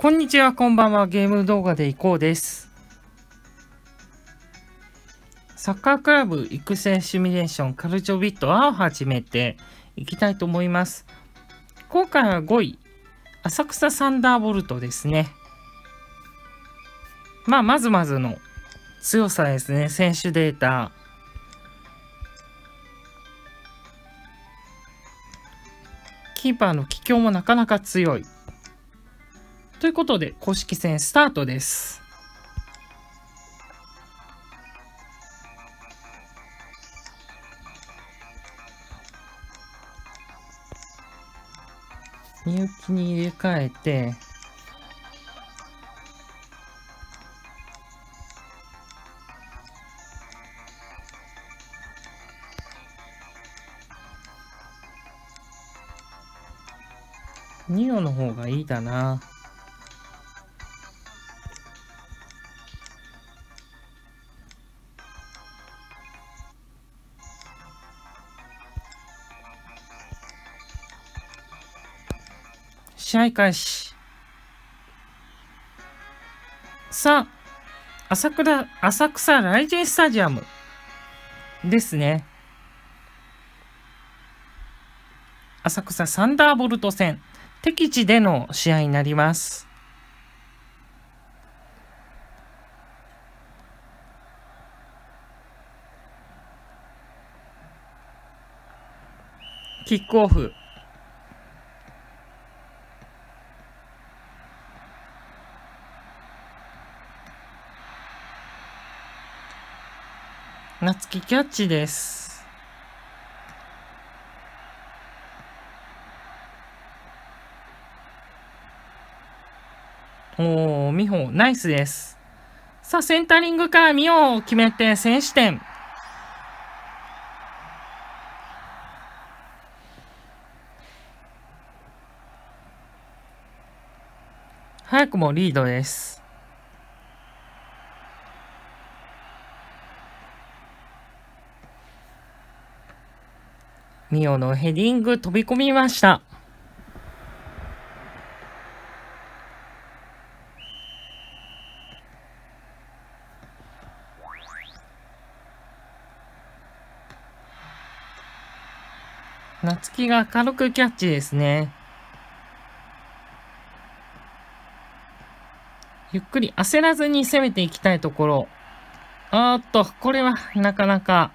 こんにちは、こんばんは。ゲーム動画でいこうです。サッカークラブ育成シミュレーションカルチョビットを始めていきたいと思います。今回は5位、浅草サンダーボルトですね。まあ、まずまずの強さですね。選手データ。キーパーの気境もなかなか強い。ということで、公式戦スタートです。みゆきに入れ替えて、ニオの方がいいだな。試合開始。さあ、浅倉、浅草ライジンスタジアムですね。浅草サンダーボルト戦、敵地での試合になります。キックオフ。夏木キャッチです。おー、美穂、ナイスです。さあ、センタリングから美穂を決めて、先取点。早くもリードです。ミオのヘディング飛び込みました。夏希が軽くキャッチですね。ゆっくり焦らずに攻めていきたいところ。あーっと、これはなかなか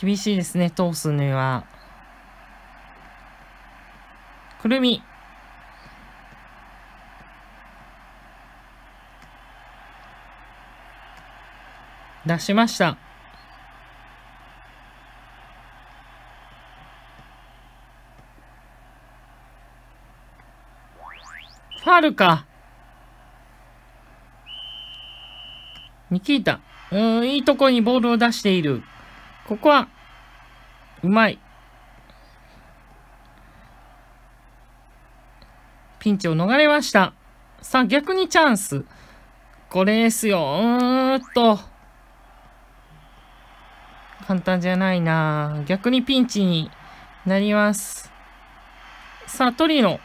厳しいですね、通すには。くるみ。出しました。ファールか。ニキータ。うん、いいとこにボールを出している。ここは、うまい。ピンチを逃れました。さあ、逆にチャンス。これですよ。うーんと。簡単じゃないな逆にピンチになります。さあ、トリノ。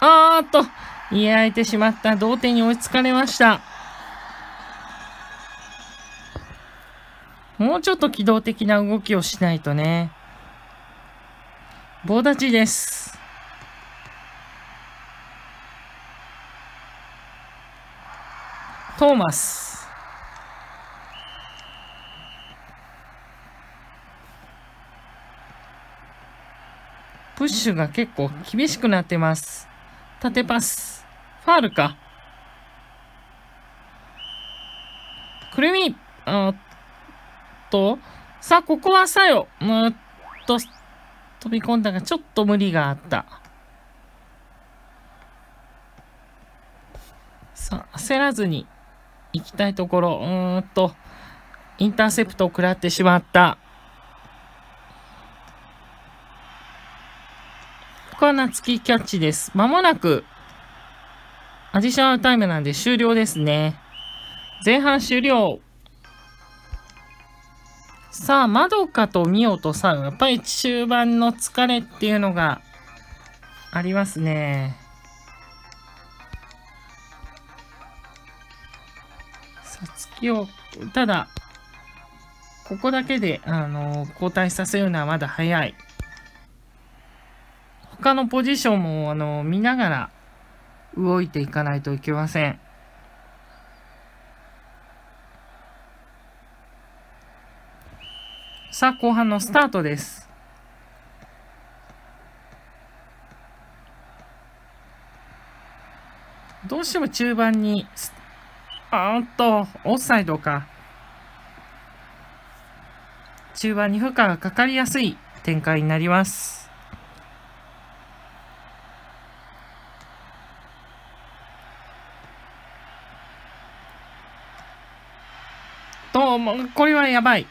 あーっと、言い合えてしまった。同点に追いつかれました。もうちょっと機動的な動きをしないとね。棒立ちです。トーマス。プッシュが結構厳しくなってます。縦パス。ファールか。くるみ。あと、さあ、ここはさよ。うっと、飛び込んだがちょっと無理があった。さあ、焦らずに行きたいところ。うーんと、インターセプトを食らってしまった。ここは夏希キャッチです。まもなく、アディショナルタイムなんで終了ですね。前半終了。さあ、まどかとみおとさん、やっぱり中盤の疲れっていうのがありますね。さつきを、ただ、ここだけで、あの、交代させるのはまだ早い。他のポジションも、あの、見ながら動いていかないといけません。さあ、後半のスタートです。どうしても中盤に、あーっと、オフサイドか。中盤に負荷がかかりやすい展開になります。と、これはやばい。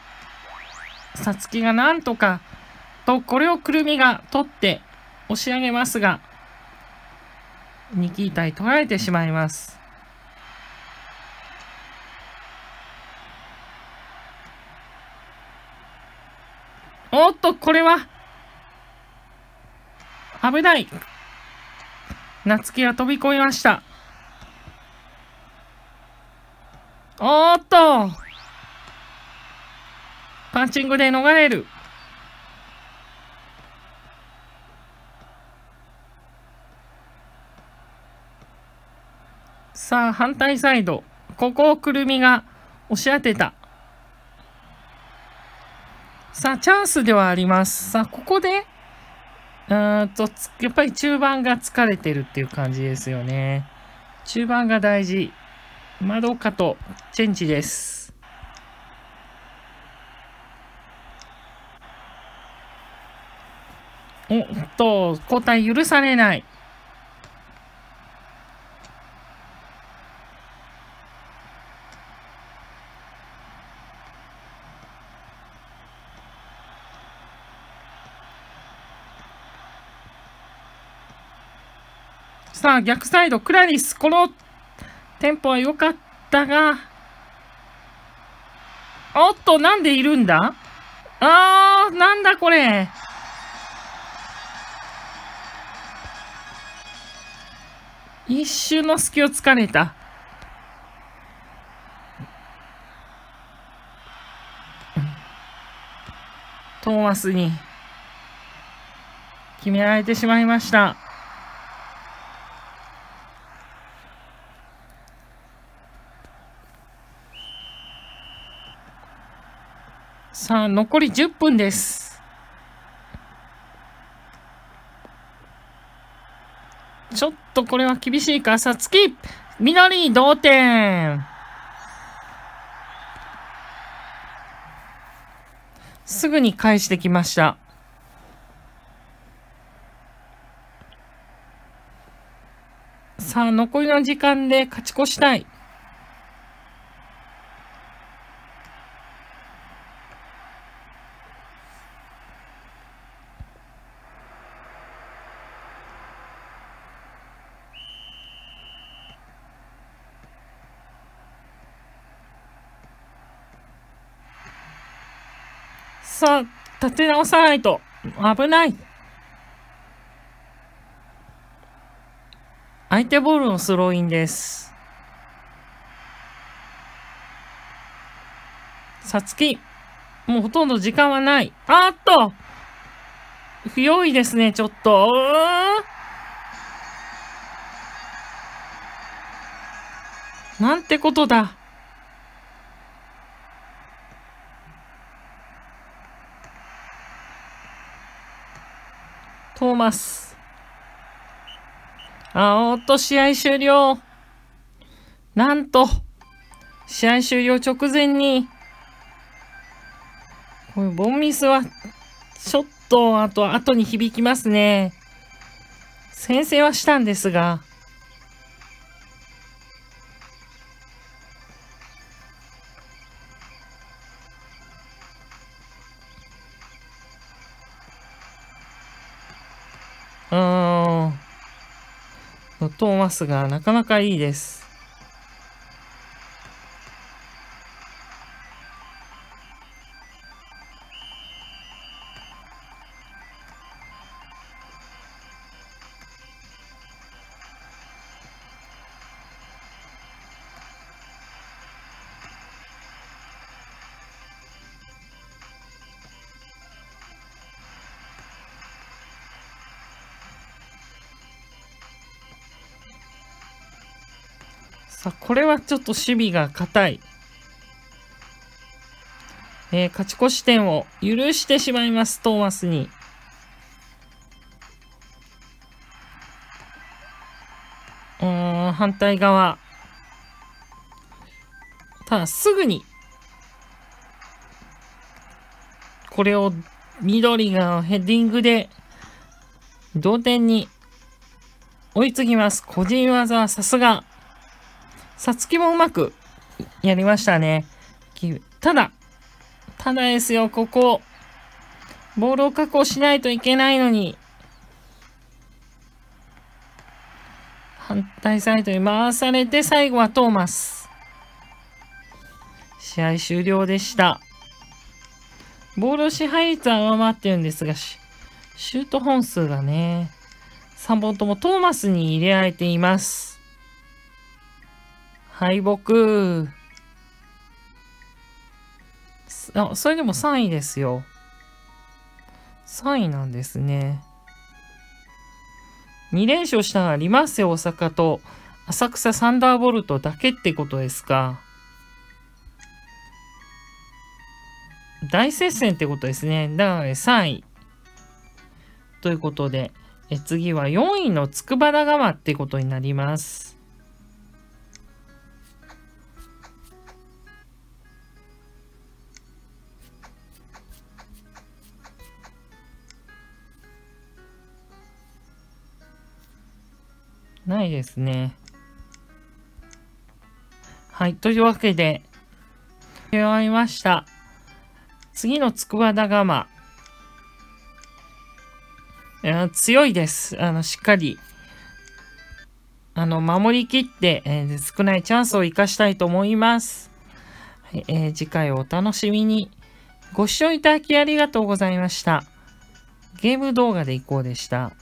さつきがなんとか、と、これをくるみが取って押し上げますが、ニキータに取られてしまいます。おっと、これは、危ない。夏希が飛び込みました。おっとパンチングで逃れる。さあ、反対サイド。ここをくるみが押し当てた。さあ、チャンスではあります。さあ、ここで、うんと、やっぱり中盤が疲れてるっていう感じですよね。中盤が大事。まどかとチェンジです。おっと、交代許されない。さあ、逆サイド、クラリス。このテンポは良かったが、おっと、なんでいるんだ？あー、なんだこれ。一瞬の隙を突かれた。トーマスに決められてしまいました。さあ、残り10分です。ちょっとこれは厳しいか。さつき、みのり、同点。すぐに返してきました。さあ、残りの時間で勝ち越したい。さあ、立て直さないと。危ない。相手ボールのスローインです。さつき。もうほとんど時間はない。あっと不用意ですね、ちょっと。なんてことだ。トーマス。あおっと、試合終了。なんと、試合終了直前に、これ、ボンミスは、ちょっと、あと、後に響きますね。先制はしたんですが、トーマスがなかなかいいです。さあ、これはちょっと守備が硬い。えー、勝ち越し点を許してしまいます、トーマスに。うん、反対側。ただ、すぐに、これを緑がヘディングで、同点に追いつきます。個人技はさすが。さつきもうまくやりましたね。ただ、ただですよ、ここ。ボールを確保しないといけないのに。反対サイドに回されて、最後はトーマス。試合終了でした。ボール支配率は上回ってるんですが、シュート本数がね、3本ともトーマスに入れられています。敗北。あ、それでも3位ですよ。3位なんですね。2連勝したのはリマッセ大阪と浅草サンダーボルトだけってことですか。大接戦ってことですね。だから、ね、3位。ということで、え次は4位の筑波田川ってことになります。ないですね。はい。というわけで、終わりました。次の筑波田釜。強いです。あの、しっかり、あの、守りきって、えー、少ないチャンスを生かしたいと思います。はい、えー、次回をお楽しみに。ご視聴いただきありがとうございました。ゲーム動画でいこうでした。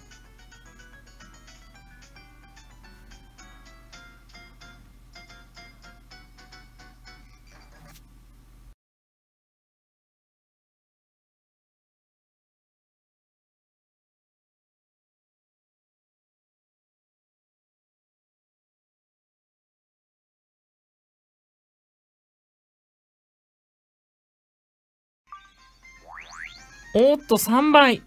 おっと、3倍。